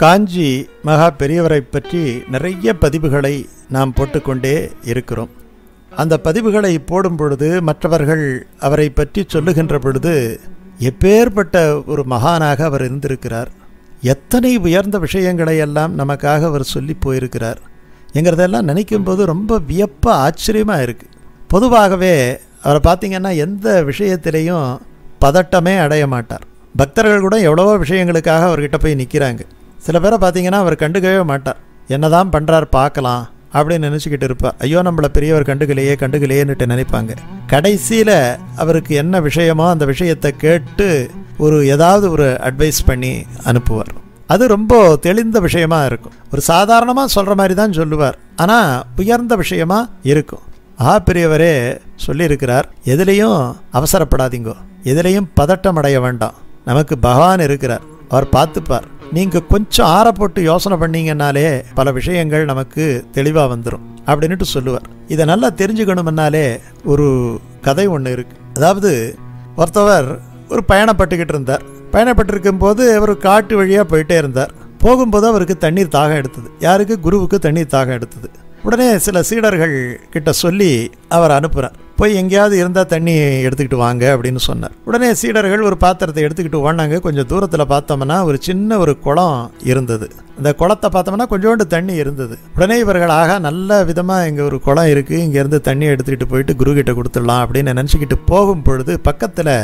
காஞ்சி மகா பெரியவரை பற்றி நிறைய பதிவுகளை நாம் போட்டுக்கொண்டே இருக்கிறோம். அந்த பதிவுகளை போடும் பொழுது மற்றவர்கள் அவரை பற்றி சொல்லுகின்ற பொழுது எப்பேற்பட்ட ஒரு மகானாக அவர் இருந்திருக்கிறார். எத்தனை உயர்ந்த விஷயங்களை எல்லாம் நமக்காக அவர் சொல்லி போயிருக்கிறார். என்கிறதெல்லாம் நினைக்கும்போது ரொம்ப வியப்பாக ஆச்சரியமாக இருக்குது பொதுவாகவே அவரை பார்த்திங்கன்னா எந்த விஷயத்திலையும் பதட்டமே அடைய மாட்டார். பக்தர்கள் கூட எவ்வளவோ விஷயங்களுக்காக அவர்கிட்ட போய் நிற்கிறாங்க சில பேரை பார்த்தீங்கன்னா அவர் கண்டுக்கவே மாட்டார். என்னதான் பண்ணுறார் பார்க்கலாம் அப்படின்னு நினச்சிக்கிட்டு இருப்பார் ஐயோ நம்மளை பெரியவர் கண்டுக்கலையே கண்டுக்கலையேன்னுட்டு நினைப்பாங்க. கடைசியில் அவருக்கு என்ன விஷயமோ அந்த விஷயத்தை கேட்டு ஒரு ஏதாவது ஒரு அட்வைஸ் பண்ணி அனுப்புவார். அது ரொம்ப தெளிந்த விஷயமா இருக்கும். ஒரு சாதாரணமாக சொல்கிற மாதிரி தான் சொல்லுவார். ஆனால் உயர்ந்த விஷயமா இருக்கும். ஆ பெரியவரே சொல்லியிருக்கிறார். எதுலேயும் அவசரப்படாதீங்கோ. எதுலேயும் பதட்டம் அடைய வேண்டாம். நமக்கு பகவான் இருக்கிறார். அவர் பார்த்துப்பார். நீங்கள் கொஞ்சம் ஆற போட்டு யோசனை பண்ணீங்கன்னாலே பல விஷயங்கள் நமக்கு தெளிவாக வந்துடும் அப்படின்ட்டு சொல்லுவார். இதை நல்லா தெரிஞ்சுக்கணும்னாலே ஒரு கதை ஒன்று இருக்குது அதாவது ஒருத்தவர் ஒரு பயணப்பட்டுக்கிட்டு இருந்தார். பயணப்பட்டிருக்கும் போது அவர் காட்டு வழியாக போயிட்டே இருந்தார். போகும்போது அவருக்கு தண்ணீர் தாகம் எடுத்தது. யாருக்கு? குருவுக்கு தண்ணீர் தாகம் எடுத்தது. உடனே சில சீடர்கள் கிட்ட சொல்லி அவர் அனுப்புகிறார் போய் எங்கேயாவது இருந்தால் தண்ணி எடுத்துக்கிட்டு வாங்க அப்படின்னு சொன்னார். உடனே சீடர்கள் ஒரு பாத்திரத்தை எடுத்துக்கிட்டு ஓடினாங்க கொஞ்சம் தூரத்தில் பார்த்தோம்னா ஒரு சின்ன ஒரு குளம் இருந்தது. அந்த குளத்தை பார்த்தோம்னா கொஞ்சோண்டு தண்ணி இருந்தது. உடனே இவர்கள் ஆக நல்ல விதமாக இங்கே ஒரு குளம் இருக்குது இங்கேருந்து தண்ணி எடுத்துக்கிட்டு போயிட்டு குருகிட்ட கொடுத்துடலாம் அப்படின்னு நினச்சிக்கிட்டு போகும் பொழுது பக்கத்தில்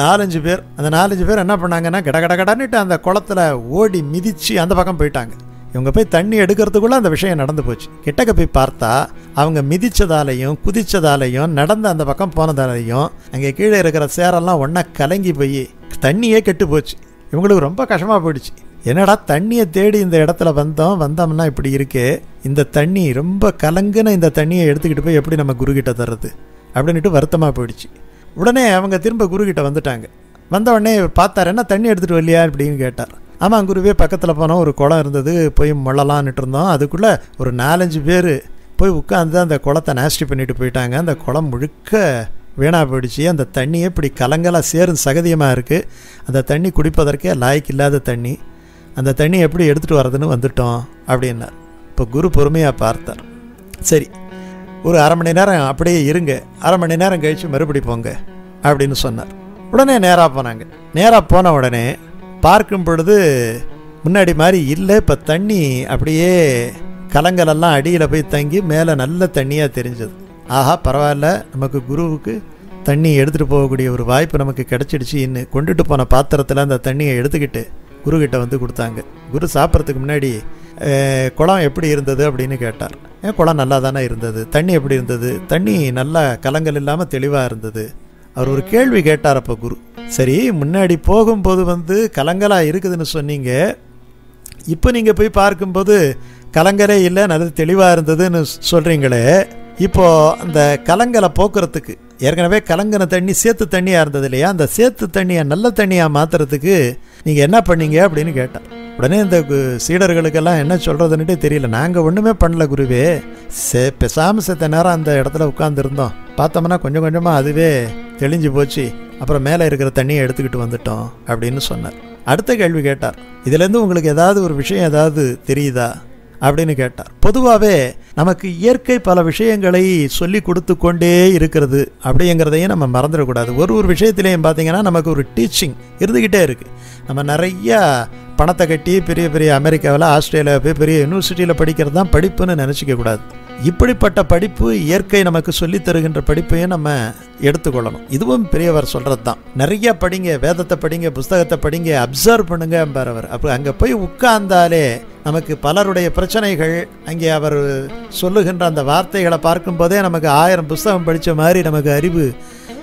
நாலஞ்சு பேர் அந்த நாலஞ்சு பேர் என்ன பண்ணாங்கன்னா கட கட கடன்னுட்டு அந்த குளத்தில் ஓடி மிதித்து அந்த பக்கம் போயிட்டாங்க. இவங்க போய் தண்ணி எடுக்கிறதுக்குள்ளே அந்த விஷயம் நடந்து போச்சு. கிட்டக்க போய் பார்த்தா அவங்க மிதித்ததாலையும் குதித்ததாலையும் நடந்த அந்த பக்கம் போனதாலையும் அங்கே கீழே இருக்கிற சேரெல்லாம் ஒன்றா கலங்கி போய் தண்ணியே கெட்டு போச்சு. இவங்களுக்கு ரொம்ப கஷ்டமாக போயிடுச்சு. என்னடா தண்ணியை தேடி இந்த இடத்துல வந்தோம் வந்தோம்னா இப்படி இருக்கே? இந்த தண்ணி ரொம்ப கலங்குன இந்த தண்ணியை எடுத்துக்கிட்டு போய் எப்படி நம்ம குருக்கிட்ட தர்றது? அப்படின்ட்டு வருத்தமாக போயிடுச்சு. உடனே அவங்க திரும்ப குருக்கிட்ட வந்துட்டாங்க. வந்த உடனே பார்த்தார் என்ன தண்ணி எடுத்துகிட்டு வரலையா? அப்படின்னு கேட்டார். ஆமாம் குருவே பக்கத்தில் போனோம் ஒரு குளம் இருந்தது போய் முள்ளலான்ட்டு இருந்தோம். அதுக்குள்ளே ஒரு நாலஞ்சு பேர் போய் உட்காந்து அந்த குளத்தை நாஸ்டி பண்ணிட்டு போயிட்டாங்க. அந்த குளம் முழுக்க வீணாக போயிடுச்சு. அந்த தண்ணியே இப்படி கலங்கலாக சேரும் சகதியமாக இருக்குது அந்த தண்ணி குடிப்பதற்கே லாய்க்கு இல்லாத தண்ணி. அந்த தண்ணி எப்படி எடுத்துகிட்டு வரதுன்னு வந்துட்டோம் அப்படின்னார். இப்போ குரு பொறுமையாக பார்த்தார். சரி ஒரு அரை மணி நேரம் அப்படியே இருங்க. அரை மணி நேரம் கழித்து மறுபடி போங்க அப்படின்னு சொன்னார். உடனே நேராக போனாங்க. நேராக போன உடனே பார்க்கும் பொழுது முன்னாடி மாதிரி இல்லை இப்போ தண்ணி அப்படியே கலங்கலெல்லாம் அடியில் போய் தங்கி மேலே நல்ல தண்ணியாக தெரிஞ்சது. ஆஹா பரவாயில்ல நமக்கு குருவுக்கு தண்ணி எடுத்துகிட்டு போகக்கூடிய ஒரு வாய்ப்பு நமக்கு கிடச்சிடுச்சு. இன்னும் கொண்டுட்டு போன பாத்திரத்தில் அந்த தண்ணியை எடுத்துக்கிட்டு குருக்கிட்ட வந்து கொடுத்தாங்க. குரு சாப்பிட்றதுக்கு முன்னாடி குளம் எப்படி இருந்தது? அப்படின்னு கேட்டார். ஏன் குளம் நல்லா தானே இருந்தது? தண்ணி எப்படி இருந்தது? தண்ணி நல்லா கலங்கள் இல்லாமல் தெளிவாக இருந்தது. அவர் ஒரு கேள்வி கேட்டார் அப்போ குரு. சரி முன்னாடி போகும்போது வந்து கலங்கலாக இருக்குதுன்னு சொன்னீங்க. இப்போ நீங்கள் போய் பார்க்கும்போது கலங்கலே இல்லை நல்லது தெளிவாக இருந்ததுன்னு சொல்கிறீங்களே இப்போது அந்த கலங்கலை போக்குறதுக்கு ஏற்கனவே கலங்கின தண்ணி சேத்து தண்ணியாக இருந்தது இல்லையா? அந்த சேத்து தண்ணியை நல்ல தண்ணியாக மாற்றுறதுக்கு நீங்கள் என்ன பண்ணீங்க அப்படின்னு கேட்டார். உடனே இந்த சீடர்களுக்கெல்லாம் என்ன சொல்கிறதுன்னுட்டே தெரியல. நாங்கள் ஒன்றுமே பண்ணல குருவே. சே பெசாமல் செத்த நேரம் அந்த இடத்துல உட்காந்துருந்தோம் பார்த்தோம்னா கொஞ்சம் கொஞ்சமாக அதுவே தெளிஞ்சு போச்சு. அப்புறம் மேலே இருக்கிற தண்ணியை எடுத்துக்கிட்டு வந்துட்டோம் அப்படின்னு சொன்னார். அடுத்த கேள்வி கேட்டார். இதுலேருந்து உங்களுக்கு ஏதாவது ஒரு விஷயம் ஏதாவது தெரியுதா? அப்படின்னு கேட்டார். பொதுவாகவே நமக்கு இயற்கை பல விஷயங்களை சொல்லி கொடுத்து கொண்டே இருக்கிறது அப்படிங்கிறதையும் நம்ம மறந்துடக்கூடாது. ஒரு ஒரு விஷயத்திலையும் பார்த்தீங்கன்னா நமக்கு ஒரு டீச்சிங் இருந்துக்கிட்டே இருக்குது நம்ம நிறையா பணத்தை கட்டி பெரிய பெரிய அமெரிக்காவில் ஆஸ்திரேலியா போய் பெரிய யூனிவர்சிட்டியில் படிக்கிறது தான் படிப்புன்னு நினச்சிக்க கூடாது இப்படிப்பட்ட படிப்பு இயற்கை நமக்கு சொல்லித் தருகின்ற படிப்பையும் நம்ம எடுத்துக்கொள்ளணும். இதுவும் பெரியவர் சொல்கிறது தான் நிறைய படிங்க வேதத்தை படிங்க புஸ்தகத்தை படிங்க அப்சர்வ் பண்ணுங்க அவர். அப்போ அங்கே போய் உட்கார்ந்தாலே நமக்கு பலருடைய பிரச்சனைகள் அங்கே அவர் சொல்லுகின்ற அந்த வார்த்தைகளை பார்க்கும்போதே நமக்கு ஆயிரம் புஸ்தகம் படித்த மாதிரி நமக்கு அறிவு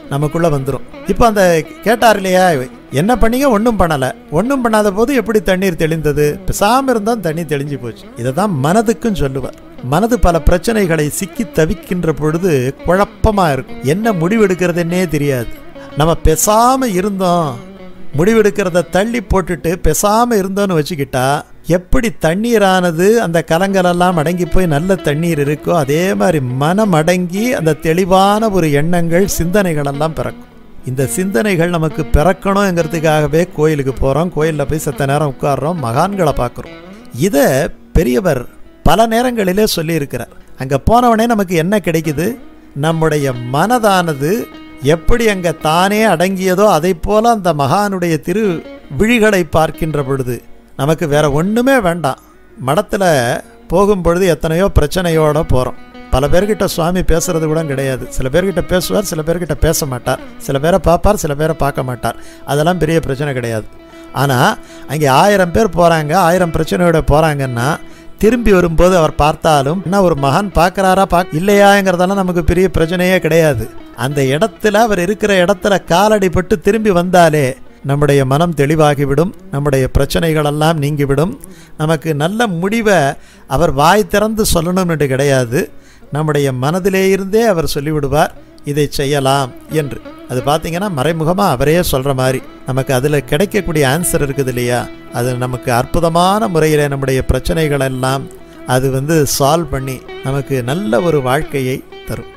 நமக்குள்ளே வந்துடும் இப்போ அந்த கேட்டார் இல்லையா என்ன பண்ணீங்க? ஒன்றும் பண்ணலை. ஒன்றும் பண்ணாத போது எப்படி தண்ணீர் தெளிந்தது? பிசாமல் இருந்தால் தண்ணி தெளிஞ்சு போச்சு. இதை தான் மனதுக்கும் சொல்லுவார். மனது பல பிரச்சனைகளை சிக்கி தவிக்கின்ற பொழுது குழப்பமாக இருக்கும். என்ன முடிவெடுக்கிறதுன்னே தெரியாது. நம்ம பெசாமல் இருந்தோம். முடிவெடுக்கிறத தள்ளி போட்டுட்டு பெசாமல் இருந்தோன்னு வச்சுக்கிட்டா எப்படி தண்ணீரானது அந்த கலங்களெல்லாம் அடங்கி போய் நல்ல தண்ணீர் இருக்கோ அதே மாதிரி மனம் அடங்கி அந்த தெளிவான ஒரு எண்ணங்கள் சிந்தனைகள் எல்லாம் பிறக்கும். இந்த சிந்தனைகள் நமக்கு பிறக்கணுங்கிறதுக்காகவே கோயிலுக்கு போகிறோம் கோயிலில் போய் செத்த நேரம் உட்கார்றோம் மகான்களை பார்க்குறோம். இதை பெரியவர் பல நேரங்களிலே சொல்லியிருக்கிறார். அங்கே போனவனே நமக்கு என்ன கிடைக்குது? நம்முடைய மனதானது எப்படி அங்கே தானே அடங்கியதோ அதை போல அந்த மகானுடைய திரு விழிகளை பார்க்கின்ற பொழுது நமக்கு வேற ஒன்றுமே வேண்டாம். மடத்தில் போகும்பொழுது எத்தனையோ பிரச்சனையோடு போகிறோம் பல பேர்கிட்ட சுவாமி பேசுறது கூட கிடையாது. சில பேர்கிட்ட பேசுவார் சில பேர்கிட்ட பேச மாட்டார். சில பேரை பார்ப்பார் சில பேரை பார்க்க மாட்டார். அதெல்லாம் பெரிய பிரச்சனை கிடையாது. ஆனால் அங்கே ஆயிரம் பேர் போகிறாங்க ஆயிரம் பிரச்சனையோட போகிறாங்கன்னா திரும்பி வரும்போது அவர் பார்த்தாலும் என்ன ஒரு மகான் பார்க்குறாரா பார்க்க இல்லையாங்கிறதெல்லாம் நமக்கு பெரிய பிரச்சனையே கிடையாது. அந்த இடத்துல அவர் இருக்கிற இடத்துல காலடிப்பட்டு திரும்பி வந்தாலே நம்முடைய மனம் தெளிவாகிவிடும் நம்முடைய பிரச்சனைகளெல்லாம் நீங்கிவிடும். நமக்கு நல்ல முடிவை அவர் வாய் திறந்து சொல்லணும்னு கிடையாது. நம்முடைய மனதிலே இருந்தே அவர் சொல்லிவிடுவார் இதை செய்யலாம் என்று. அது பார்த்தீங்கன்னா மறைமுகமாக அவரே சொல்கிற மாதிரி. நமக்கு அதில் கிடைக்கக்கூடிய ஆன்சர் இருக்குது இல்லையா? அது நமக்கு அற்புதமான முறையில் நம்முடைய பிரச்சனைகளெல்லாம் அது வந்து சால்வ் பண்ணி நமக்கு நல்ல ஒரு வாழ்க்கையை தரும்.